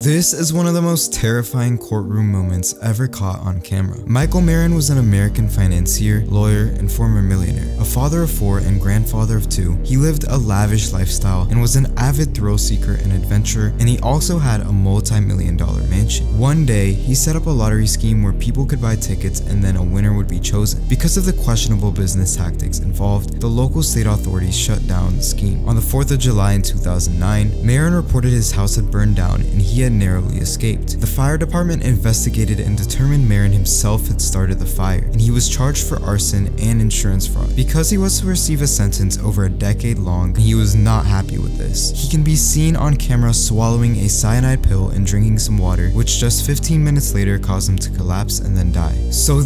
This is one of the most terrifying courtroom moments ever caught on camera. Michael Marin was an American financier, lawyer, and former millionaire. A father of four and grandfather of two, he lived a lavish lifestyle and was an avid thrill seeker and adventurer, and he also had a multi-million dollar mansion. One day, he set up a lottery scheme where people could buy tickets and then a winner would be chosen. Because of the questionable business tactics involved, the local state authorities shut down the scheme. On the 4th of July in 2009, Marin reported his house had burned down and he had narrowly escaped. The fire department investigated and determined Marin himself had started the fire, and he was charged for arson and insurance fraud. Because he was to receive a sentence over a decade long, he was not happy with this. He can be seen on camera swallowing a cyanide pill and drinking some water, which just 15 minutes later caused him to collapse and then die. So